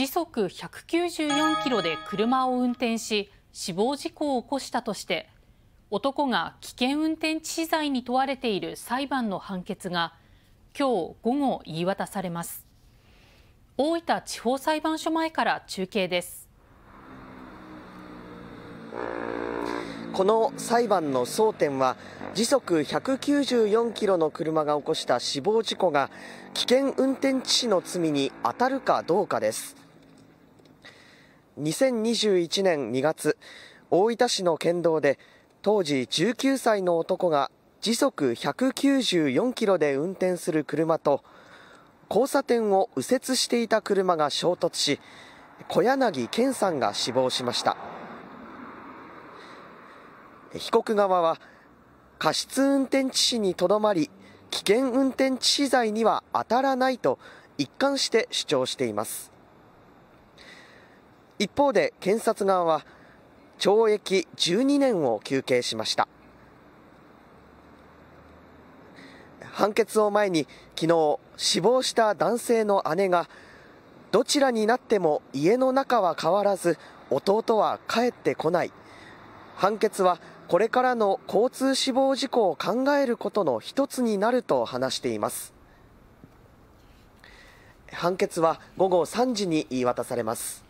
時速194キロで車を運転し死亡事故を起こしたとして男が危険運転致死罪に問われている裁判の判決が今日午後言い渡されます。大分地方裁判所前から中継です。この裁判の争点は時速194キロの車が起こした死亡事故が危険運転致死の罪に当たるかどうかです。2021年2月大分市の県道で当時19歳の男が時速194キロで運転する車と交差点を右折していた車が衝突し小柳健さんが死亡しました。被告側は過失運転致死にとどまり危険運転致死罪には当たらないと一貫して主張しています。一方で検察側は懲役12年を求刑しました。判決を前に昨日死亡した男性の姉がどちらになっても家の中は変わらず弟は帰ってこない。判決はこれからの交通死亡事故を考えることの一つになると話しています。判決は午後3時に言い渡されます。